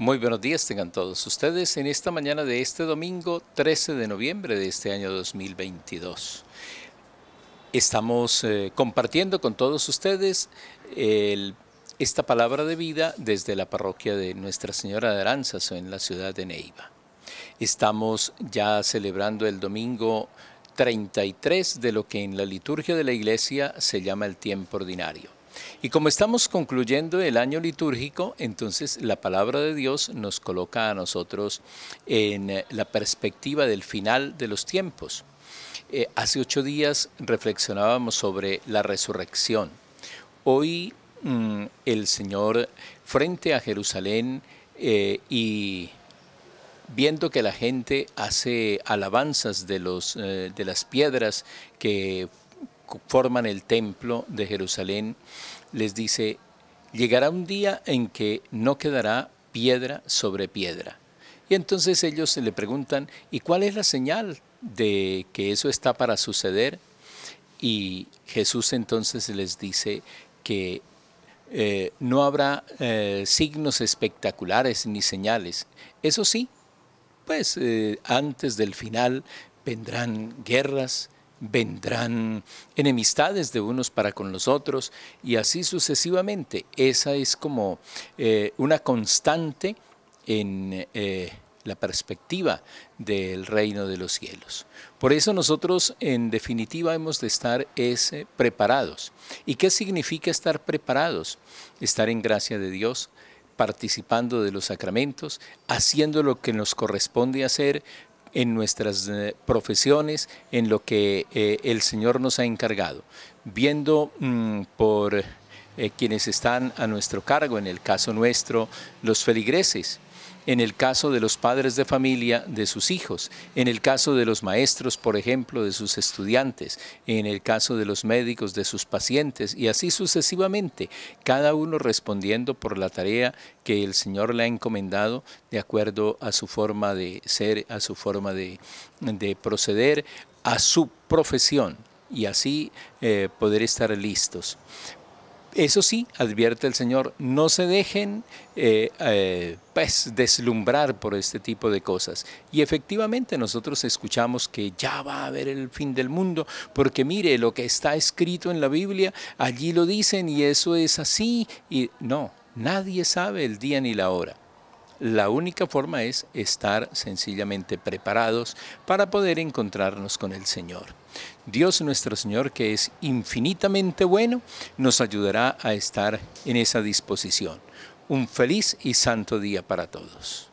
Muy buenos días tengan todos ustedes en esta mañana de este domingo 13 de noviembre de este año 2022. Estamos eh, compartiendo con todos ustedes esta palabra de vida desde la parroquia de Nuestra Señora de Aranzas en la ciudad de Neiva. Estamos ya celebrando el domingo 33 de lo que en la liturgia de la iglesia se llama el tiempo ordinario. Y como estamos concluyendo el año litúrgico, entonces la palabra de Dios nos coloca a nosotros en eh, la perspectiva del final de los tiempos. Eh, hace ocho días reflexionábamos sobre la resurrección. Hoy mm, el Señor frente a Jerusalén eh, y viendo que la gente hace alabanzas de, los, de las piedras que forman el templo de Jerusalén, les dice, llegará un día en que no quedará piedra sobre piedra. Y entonces ellos le preguntan, ¿y cuál es la señal de que eso está para suceder? Y Jesús entonces les dice que eh, no habrá eh, signos espectaculares ni señales. Eso sí, pues eh, antes del final vendrán guerras, vendrán enemistades de unos para con los otros y así sucesivamente. Esa es como eh, una constante en eh, la perspectiva del reino de los cielos. Por eso nosotros en definitiva hemos de estar preparados. ¿Y qué significa estar preparados? Estar en gracia de Dios, participando de los sacramentos, haciendo lo que nos corresponde hacer, en nuestras eh, profesiones, en lo que eh, el Señor nos ha encargado, viendo mm, por eh, quienes están a nuestro cargo, en el caso nuestro, los feligreses, en el caso de los padres de familia de sus hijos, en el caso de los maestros, por ejemplo, de sus estudiantes, en el caso de los médicos de sus pacientes y así sucesivamente, cada uno respondiendo por la tarea que el Señor le ha encomendado de acuerdo a su forma de ser, a su forma de, proceder, a su profesión y así eh, poder estar listos. Eso sí, advierte el Señor, no se dejen eh, eh, pues, deslumbrar por este tipo de cosas. Y efectivamente nosotros escuchamos que ya va a haber el fin del mundo, porque mire, lo que está escrito en la Biblia, allí lo dicen y eso es así. Y no, nadie sabe el día ni la hora. La única forma es estar sencillamente preparados para poder encontrarnos con el Señor. Dios nuestro Señor, que es infinitamente bueno, nos ayudará a estar en esa disposición. Un feliz y santo día para todos.